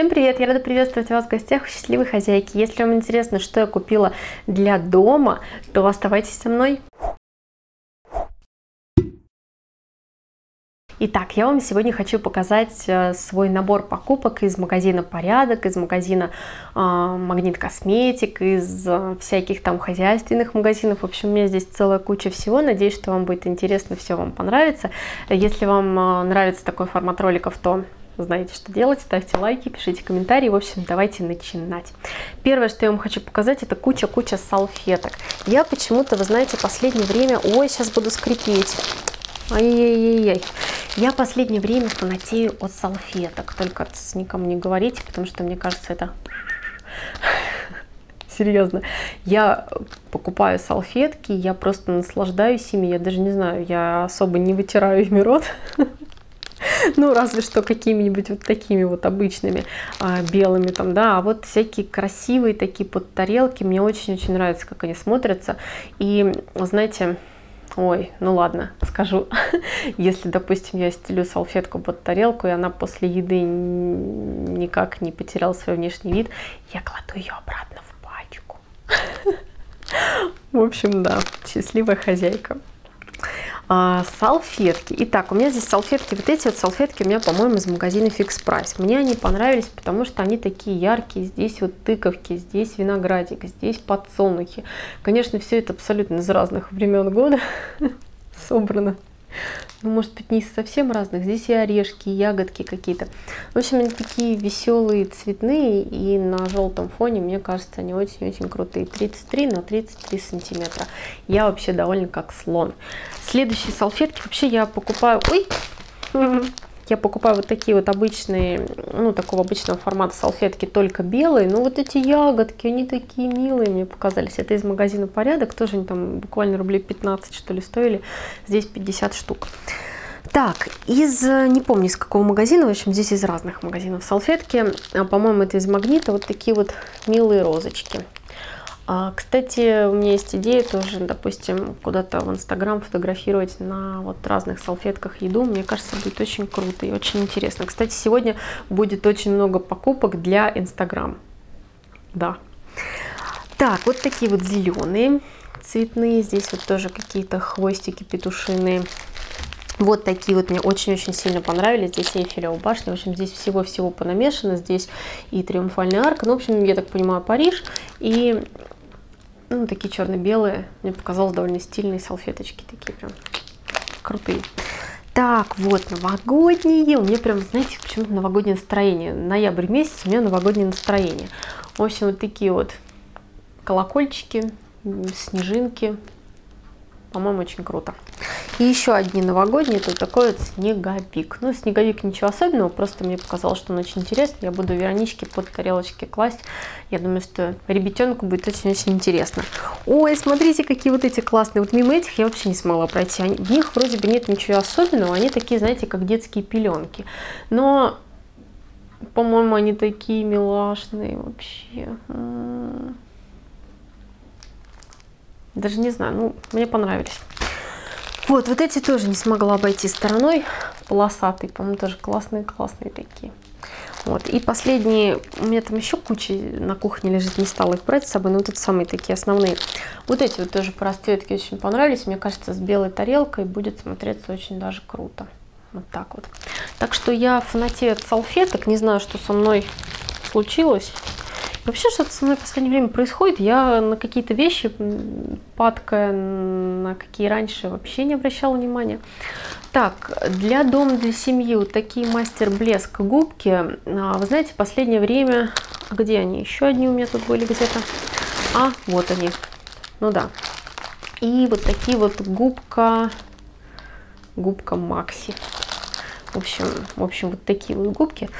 Всем привет! Я рада приветствовать вас в гостях у счастливой хозяйки. Если вам интересно, что я купила для дома, то оставайтесь со мной. Итак, я вам сегодня хочу показать э, свой набор покупок из магазина «Порядок», из магазина э, «Магнит Косметик», из э, всяких там хозяйственных магазинов. В общем, у меня здесь целая куча всего. Надеюсь, что вам будет интересно, все вам понравится. Если вам э, нравится такой формат роликов, то знаете, что делать. Ставьте лайки, пишите комментарии. В общем, давайте начинать. Первое, что я вам хочу показать, это куча-куча салфеток. Я почему-то, вы знаете, последнее время... Ой, сейчас буду скрипеть. Ай-яй-яй-яй. Я последнее время фанатею от салфеток. Только никому не говорите, потому что мне кажется, это... Серьезно. Я покупаю салфетки, я просто наслаждаюсь ими. Я даже не знаю, я особо не вытираю ими рот. Ну, разве что какими-нибудь вот такими вот обычными а, белыми там, да. А вот всякие красивые такие под тарелки, мне очень-очень нравится, как они смотрятся. И, знаете, Ой, ну ладно, скажу. Если, допустим, я стелю салфетку под тарелку, и она после еды никак не потеряла свой внешний вид, я кладу ее обратно в пачку. В общем, да, счастливая хозяйка. А, салфетки. Итак, у меня здесь салфетки, вот эти вот салфетки у меня, по-моему, из магазина Fix Price. Мне они понравились, потому что они такие яркие. Здесь вот тыковки, здесь виноградик, здесь подсолнухи. Конечно, все это абсолютно из разных времен года собрано ну, может быть, не совсем разных. Здесь и орешки, и ягодки какие-то. В общем, они такие веселые, цветные, и на желтом фоне, мне кажется, они очень-очень крутые. 33 на 33 сантиметра. Я вообще довольна как слон. Следующие салфетки вообще я покупаю... Ой! Я покупаю вот такие вот обычные, ну, такого обычного формата салфетки, только белые. Но вот эти ягодки, они такие милые мне показались. Это из магазина «Порядок», тоже они там буквально рублей 15, что ли, стоили. Здесь 50 штук. Так, из, не помню из какого магазина, в общем, здесь из разных магазинов салфетки. А, По-моему, это из Магнита. Вот такие вот милые розочки. А, кстати, у меня есть идея тоже, допустим, куда-то в Инстаграм фотографировать на вот разных салфетках еду. Мне кажется, будет очень круто и очень интересно. Кстати, сегодня будет очень много покупок для Инстаграм. Да. Так, вот такие вот зеленые цветные. Здесь вот тоже какие-то хвостики петушиные. Вот такие вот мне очень-очень сильно понравились. Здесь Эйфелева башня. В общем, здесь всего-всего понамешано. Здесь и Триумфальная арка. Ну, в общем, я так понимаю, Париж. И ну, такие черно-белые. Мне показалось довольно стильные салфеточки такие прям крутые. Так, вот, новогодние. У меня прям, знаете, почему-то новогоднее настроение. Ноябрь месяц у меня новогоднее настроение. В общем, вот такие вот колокольчики, снежинки. По-моему, очень круто. И еще одни новогодние, это такой вот снеговик. Ну, снеговик ничего особенного, просто мне показалось, что он очень интересный. Я буду Вероничке под тарелочки класть. Я думаю, что ребятенку будет очень-очень интересно. Ой, смотрите, какие вот эти классные. Вот мимо этих я вообще не смогла пройти. Они, в них вроде бы нет ничего особенного. Они такие, знаете, как детские пеленки. Но, по-моему, они такие милашные вообще. Даже не знаю, ну, мне понравились. Вот, вот эти тоже не смогла обойти стороной. Полосатые, по-моему, тоже классные-классные такие. Вот. И последние, у меня там еще куча на кухне лежит, не стала их брать с собой, но вот это самые такие основные. Вот эти вот тоже по расцветке очень понравились. Мне кажется, с белой тарелкой будет смотреться очень даже круто. Вот так вот. Так что я фанатею от салфеток, не знаю, что со мной случилось. Вообще что-то со мной в последнее время происходит. Я на какие-то вещи падкая, на какие раньше вообще не обращала внимания. Так, для дома, для семьи вот такие мастер блеск губки. А, вы знаете, последнее время... Где они? Еще одни у меня тут были где-то. А, вот они. Ну да. И вот такие вот губка... Губка Макси. В общем, в общем, вот такие вот губки.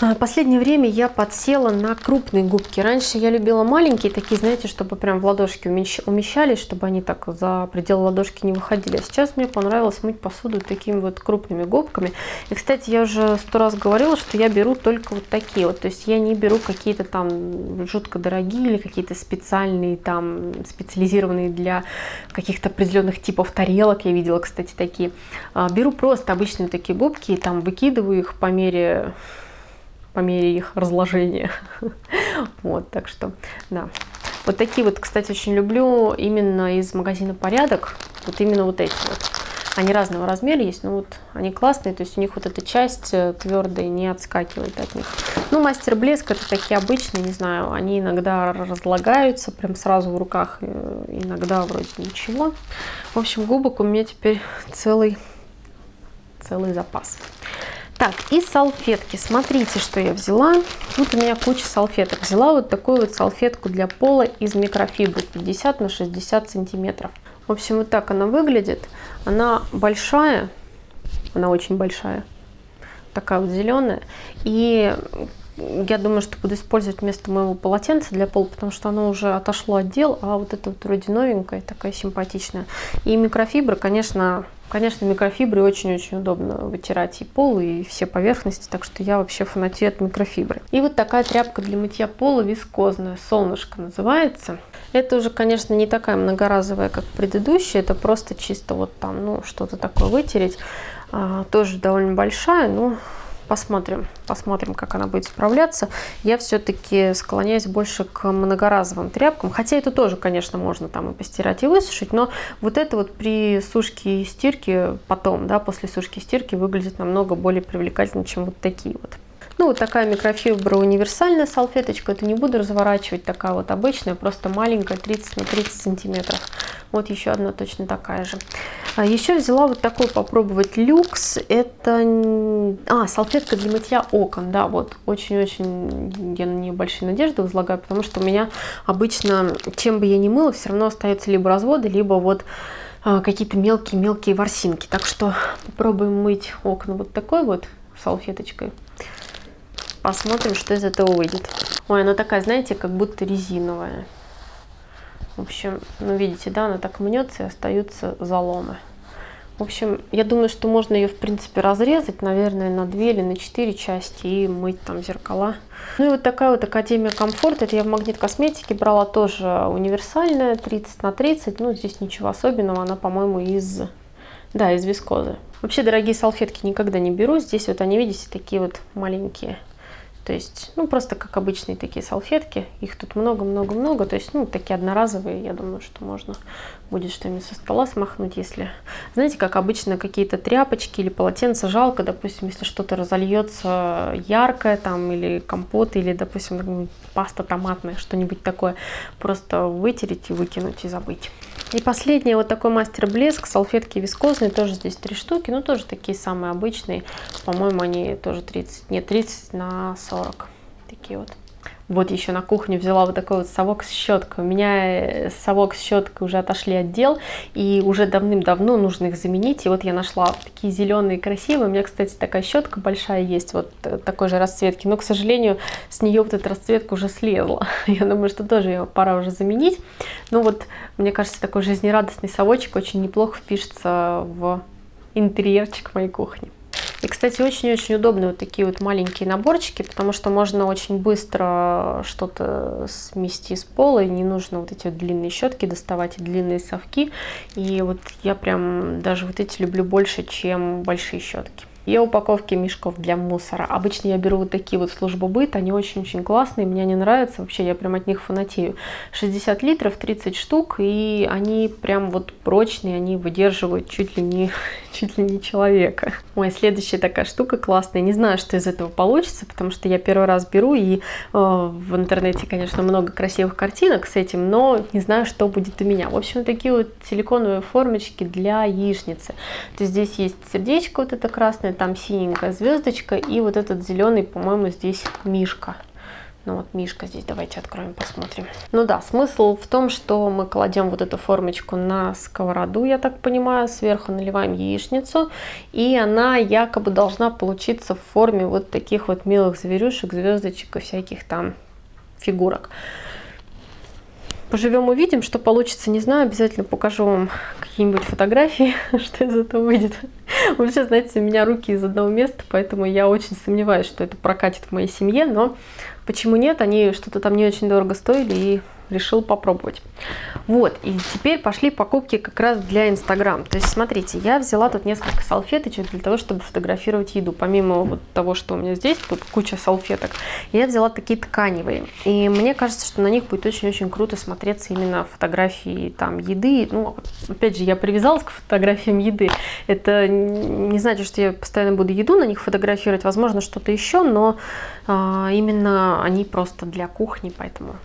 А, последнее время я подсела на крупные губки. Раньше я любила маленькие, такие, знаете, чтобы прям в ладошки умещались, чтобы они так за пределы ладошки не выходили. А сейчас мне понравилось мыть посуду такими вот крупными губками. И, кстати, я уже сто раз говорила, что я беру только вот такие вот. То есть я не беру какие-то там жутко дорогие или какие-то специальные там, специализированные для каких-то определенных типов тарелок. Я видела, кстати, такие. А, беру просто обычные такие губки и там выкидываю их по мере по мере их разложения. Вот, так что, да. Вот такие вот, кстати, очень люблю именно из магазина «Порядок». Вот именно вот эти вот. Они разного размера есть, но вот они классные, то есть у них вот эта часть э, твердая не отскакивает от них. Ну, мастер блеск это такие обычные, не знаю, они иногда разлагаются прям сразу в руках, э, иногда вроде ничего. В общем, губок у меня теперь целый, целый запас. Так, и салфетки. Смотрите, что я взяла. Тут у меня куча салфеток. Взяла вот такую вот салфетку для пола из микрофибры 50 на 60 сантиметров. В общем, вот так она выглядит. Она большая, она очень большая, такая вот зеленая. И я думаю, что буду использовать вместо моего полотенца для пола, потому что оно уже отошло от дел, а вот это вот вроде новенькая, такая симпатичная. И микрофибра, конечно, конечно, микрофибры очень-очень удобно вытирать и пол, и все поверхности, так что я вообще фанатею от микрофибры. И вот такая тряпка для мытья пола вискозная, солнышко называется. Это уже, конечно, не такая многоразовая, как предыдущая, это просто чисто вот там, ну, что-то такое вытереть. А, тоже довольно большая, но посмотрим, посмотрим, как она будет справляться. Я все-таки склоняюсь больше к многоразовым тряпкам, хотя это тоже, конечно, можно там и постирать, и высушить, но вот это вот при сушке и стирке потом, да, после сушки и стирки выглядит намного более привлекательно, чем вот такие вот. Ну, вот такая микрофибра универсальная салфеточка. Это не буду разворачивать, такая вот обычная, просто маленькая, 30 на 30 сантиметров. Вот еще одна точно такая же. А еще взяла вот такой попробовать люкс. Это а, салфетка для мытья окон. Да, вот очень-очень я на нее большие надежды возлагаю, потому что у меня обычно, чем бы я ни мыла, все равно остаются либо разводы, либо вот а, какие-то мелкие-мелкие ворсинки. Так что попробуем мыть окна вот такой вот салфеточкой. Посмотрим, что из этого выйдет. Ой, она такая, знаете, как будто резиновая. В общем, ну видите, да, она так мнется и остаются заломы. В общем, я думаю, что можно ее, в принципе, разрезать, наверное, на две или на четыре части и мыть там зеркала. Ну и вот такая вот Академия Комфорт. Это я в Магнит Косметике брала тоже универсальная, 30 на 30. Ну, здесь ничего особенного. Она, по-моему, из... Да, из вискозы. Вообще, дорогие салфетки никогда не беру. Здесь вот они, видите, такие вот маленькие. То есть, ну, просто как обычные такие салфетки. Их тут много-много-много. То есть, ну, такие одноразовые. Я думаю, что можно будет что-нибудь со стола смахнуть, если... Знаете, как обычно какие-то тряпочки или полотенца жалко, допустим, если что-то разольется яркое там, или компот, или, допустим, паста томатная, что-нибудь такое. Просто вытереть и выкинуть и забыть. И последний вот такой мастер блеск, салфетки вискозные, тоже здесь три штуки, ну тоже такие самые обычные, по-моему, они тоже 30, нет, 30 на 40, такие вот. Вот еще на кухню взяла вот такой вот совок с щеткой. У меня э, совок с щеткой уже отошли от дел, и уже давным-давно нужно их заменить. И вот я нашла такие зеленые красивые. У меня, кстати, такая щетка большая есть, вот э, такой же расцветки. Но, к сожалению, с нее вот эта расцветка уже слезла. Я думаю, что тоже ее пора уже заменить. Ну вот, мне кажется, такой жизнерадостный совочек очень неплохо впишется в интерьерчик моей кухни. И, кстати, очень-очень удобные вот такие вот маленькие наборчики, потому что можно очень быстро что-то смести с пола, и не нужно вот эти вот длинные щетки доставать и длинные совки. И вот я прям даже вот эти люблю больше, чем большие щетки. И упаковки мешков для мусора. Обычно я беру вот такие вот службы быт, они очень-очень классные, мне они нравятся, вообще я прям от них фанатею. 60 литров, 30 штук, и они прям вот прочные, они выдерживают чуть ли не, чуть ли не человека. Ой, следующая такая штука классная, не знаю, что из этого получится, потому что я первый раз беру, и э, в интернете, конечно, много красивых картинок с этим, но не знаю, что будет у меня. В общем, такие вот силиконовые формочки для яичницы. То есть здесь есть сердечко вот это красное, там синенькая звездочка и вот этот зеленый, по-моему, здесь мишка. Ну вот мишка здесь, давайте откроем, посмотрим. Ну да, смысл в том, что мы кладем вот эту формочку на сковороду, я так понимаю, сверху наливаем яичницу, и она якобы должна получиться в форме вот таких вот милых зверюшек, звездочек и всяких там фигурок. Поживем, увидим, что получится, не знаю. Обязательно покажу вам какие-нибудь фотографии, что из этого выйдет. Вообще, знаете, у меня руки из одного места, поэтому я очень сомневаюсь, что это прокатит в моей семье. Но почему нет? Они что-то там не очень дорого стоили, и решил попробовать. Вот, и теперь пошли покупки как раз для Инстаграм. То есть, смотрите, я взяла тут несколько салфеточек для того, чтобы фотографировать еду. Помимо вот того, что у меня здесь, тут куча салфеток, я взяла такие тканевые. И мне кажется, что на них будет очень-очень круто смотреться именно фотографии там еды. Ну, опять же, я привязалась к фотографиям еды. Это не значит, что я постоянно буду еду на них фотографировать, возможно, что-то еще, но а, именно они просто для кухни, поэтому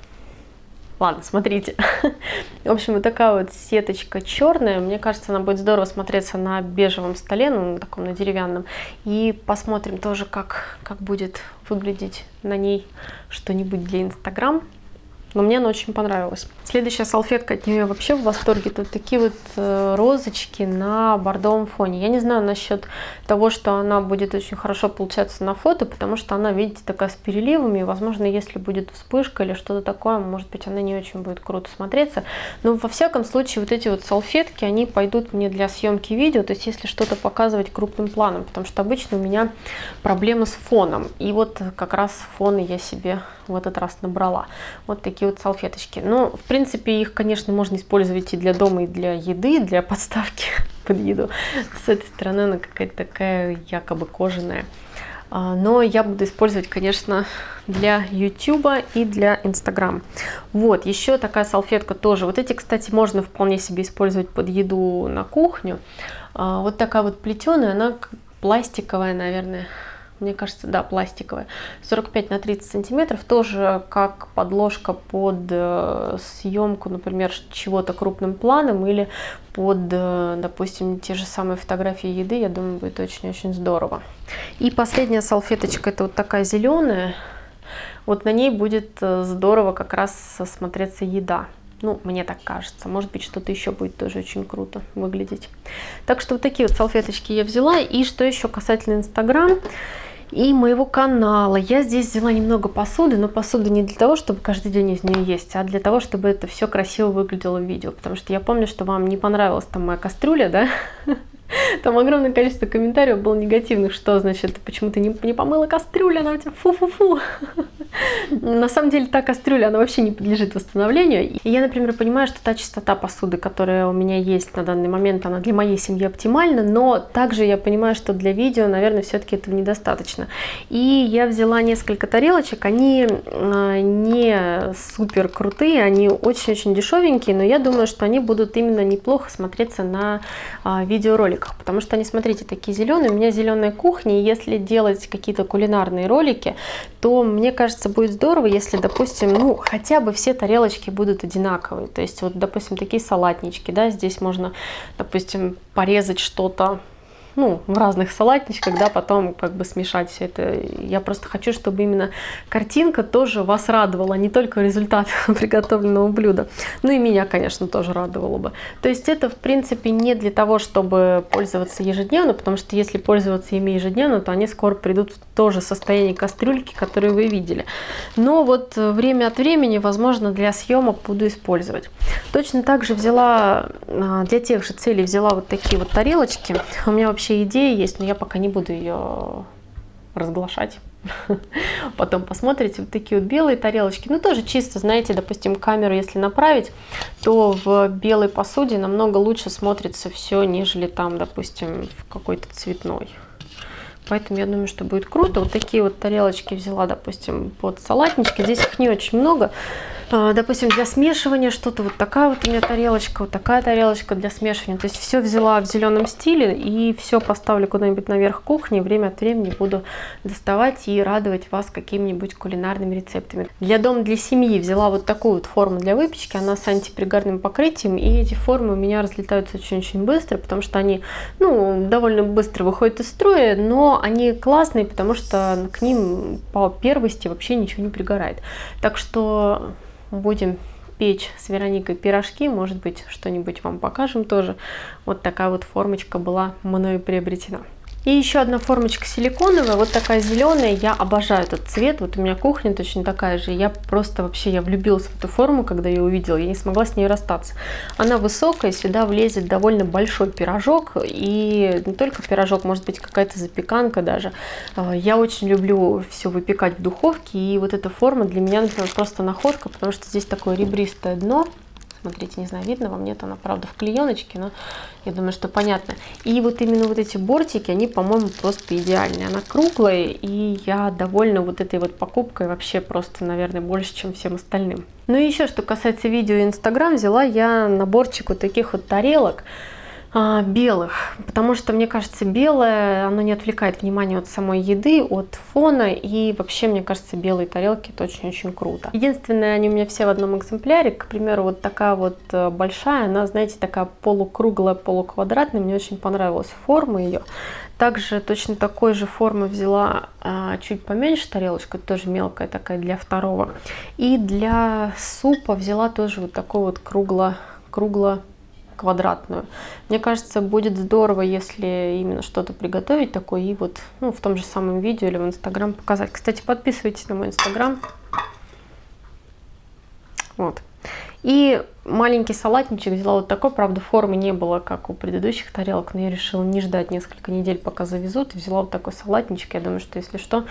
Ладно, смотрите. В общем, вот такая вот сеточка черная. Мне кажется, она будет здорово смотреться на бежевом столе, ну, на таком, на деревянном. И посмотрим тоже, как, как будет выглядеть на ней что-нибудь для Инстаграм но мне она очень понравилась. Следующая салфетка от нее вообще в восторге. Тут такие вот э, розочки на бордовом фоне. Я не знаю насчет того, что она будет очень хорошо получаться на фото, потому что она, видите, такая с переливами. Возможно, если будет вспышка или что-то такое, может быть, она не очень будет круто смотреться. Но во всяком случае, вот эти вот салфетки, они пойдут мне для съемки видео, то есть если что-то показывать крупным планом, потому что обычно у меня проблемы с фоном. И вот как раз фоны я себе в этот раз набрала. Вот такие вот салфеточки. Ну, в принципе, их, конечно, можно использовать и для дома, и для еды, для подставки под еду. С этой стороны она какая-то такая якобы кожаная. А, но я буду использовать, конечно, для YouTube и для Instagram. Вот, еще такая салфетка тоже. Вот эти, кстати, можно вполне себе использовать под еду на кухню. А, вот такая вот плетеная, она пластиковая, наверное, мне кажется, да, пластиковая, 45 на 30 сантиметров, тоже как подложка под э, съемку, например, чего-то крупным планом или под, э, допустим, те же самые фотографии еды, я думаю, будет очень-очень здорово. И последняя салфеточка, это вот такая зеленая, вот на ней будет э, здорово как раз смотреться еда. Ну, мне так кажется. Может быть, что-то еще будет тоже очень круто выглядеть. Так что вот такие вот салфеточки я взяла. И что еще касательно Инстаграм и моего канала. Я здесь взяла немного посуды, но посуды не для того, чтобы каждый день из нее есть, а для того, чтобы это все красиво выглядело в видео. Потому что я помню, что вам не понравилась там моя кастрюля, да? Там огромное количество комментариев было негативных, что значит, почему ты не, не помыла кастрюлю, она у тебя фу-фу-фу. На самом деле та кастрюля, она вообще не подлежит восстановлению. И я, например, понимаю, что та чистота посуды, которая у меня есть на данный момент, она для моей семьи оптимальна, но также я понимаю, что для видео, наверное, все-таки этого недостаточно. И я взяла несколько тарелочек, они а, не супер крутые, они очень-очень дешевенькие, но я думаю, что они будут именно неплохо смотреться на а, видеороликах, потому что они, смотрите, такие зеленые, у меня зеленая кухня, и если делать какие-то кулинарные ролики, то мне кажется, кажется, будет здорово, если, допустим, ну, хотя бы все тарелочки будут одинаковые. То есть, вот, допустим, такие салатнички, да, здесь можно, допустим, порезать что-то ну, в разных салатничках, да, потом как бы смешать все это. Я просто хочу, чтобы именно картинка тоже вас радовала, не только результат приготовленного блюда, ну и меня, конечно, тоже радовало бы. То есть это, в принципе, не для того, чтобы пользоваться ежедневно, потому что если пользоваться ими ежедневно, то они скоро придут в то же состояние кастрюльки, которые вы видели. Но вот время от времени, возможно, для съемок буду использовать. Точно так же взяла, а, для тех же целей взяла вот такие вот тарелочки. У меня вообще вообще идея есть, но я пока не буду ее разглашать. Потом посмотрите, вот такие вот белые тарелочки. Ну, тоже чисто, знаете, допустим, камеру если направить, то в белой посуде намного лучше смотрится все, нежели там, допустим, в какой-то цветной. Поэтому я думаю, что будет круто. Вот такие вот тарелочки взяла, допустим, под салатнички. Здесь их не очень много. А, допустим, для смешивания что-то вот такая вот у меня тарелочка, вот такая тарелочка для смешивания. То есть все взяла в зеленом стиле и все поставлю куда-нибудь наверх кухни. Время от времени буду доставать и радовать вас какими-нибудь кулинарными рецептами. Для дома, для семьи взяла вот такую вот форму для выпечки. Она с антипригарным покрытием. И эти формы у меня разлетаются очень-очень быстро, потому что они ну, довольно быстро выходят из строя, но они классные, потому что к ним по первости вообще ничего не пригорает. Так что будем печь с Вероникой пирожки, может быть, что-нибудь вам покажем тоже. Вот такая вот формочка была мною приобретена. И еще одна формочка силиконовая, вот такая зеленая, я обожаю этот цвет, вот у меня кухня точно такая же, я просто вообще, я влюбилась в эту форму, когда ее увидела, я не смогла с ней расстаться. Она высокая, сюда влезет довольно большой пирожок, и не только пирожок, может быть какая-то запеканка даже. А, я очень люблю все выпекать в духовке, и вот эта форма для меня, например, просто находка, потому что здесь такое ребристое дно, Смотрите, не знаю, видно вам, нет, она правда в клееночке, но я думаю, что понятно. И вот именно вот эти бортики, они, по-моему, просто идеальные. Она круглая, и я довольна вот этой вот покупкой вообще просто, наверное, больше, чем всем остальным. Ну и еще, что касается видео и Инстаграм, взяла я наборчик вот таких вот тарелок. А, белых, потому что, мне кажется, белое, оно не отвлекает внимание от самой еды, от фона, и вообще, мне кажется, белые тарелки это очень-очень круто. Единственное, они у меня все в одном экземпляре, к примеру, вот такая вот э, большая, она, знаете, такая полукруглая, полуквадратная, мне очень понравилась форма ее. Также точно такой же формы взяла а, чуть поменьше тарелочку, тоже мелкая такая для второго. И для супа взяла тоже вот такой вот кругло, кругло квадратную. Мне кажется, будет здорово, если именно что-то приготовить такое и вот ну, в том же самом видео или в Инстаграм показать. Кстати, подписывайтесь на мой Инстаграм. Вот. И маленький салатничек взяла вот такой, правда, формы не было, как у предыдущих тарелок, но я решила не ждать несколько недель, пока завезут, и взяла вот такой салатничек. Я думаю, что если что,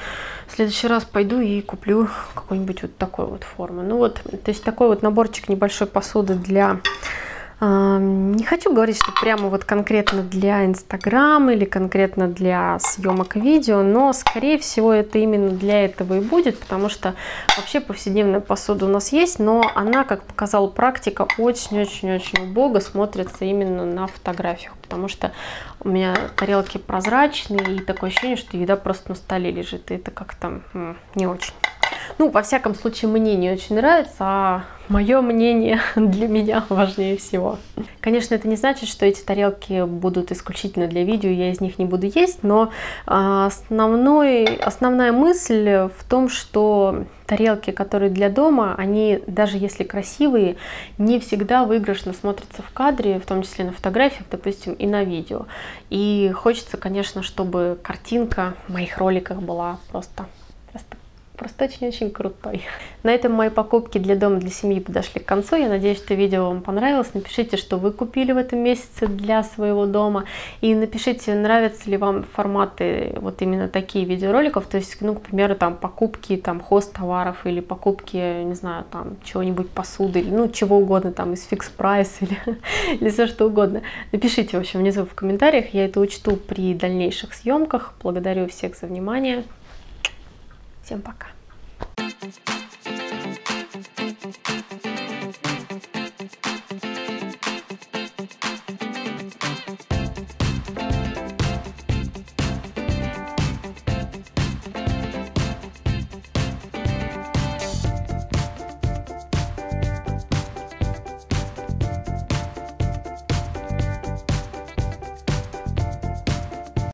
в следующий раз пойду и куплю какой-нибудь вот такой вот формы. Ну вот, то есть такой вот наборчик небольшой посуды для не хочу говорить, что прямо вот конкретно для Инстаграма или конкретно для съемок видео, но скорее всего это именно для этого и будет, потому что вообще повседневная посуда у нас есть, но она, как показала практика, очень-очень-очень убого смотрится именно на фотографиях, потому что у меня тарелки прозрачные и такое ощущение, что еда просто на столе лежит, и это как-то не очень. Ну, во всяком случае, мне не очень нравится, а мое мнение для меня важнее всего. Конечно, это не значит, что эти тарелки будут исключительно для видео, я из них не буду есть, но а, основной, основная мысль в том, что тарелки, которые для дома, они, даже если красивые, не всегда выигрышно смотрятся в кадре, в том числе на фотографиях, допустим, и на видео. И хочется, конечно, чтобы картинка в моих роликах была просто, просто просто очень-очень крутой. На этом мои покупки для дома, для семьи подошли к концу. Я надеюсь, что видео вам понравилось. Напишите, что вы купили в этом месяце для своего дома. И напишите, нравятся ли вам форматы вот именно такие видеороликов. То есть, ну, к примеру, там покупки там хост товаров или покупки, не знаю, там чего-нибудь посуды, или, ну, чего угодно, там из фикс прайс или, или все что угодно. Напишите, в общем, внизу в комментариях. Я это учту при дальнейших съемках. Благодарю всех за внимание. Всем пока.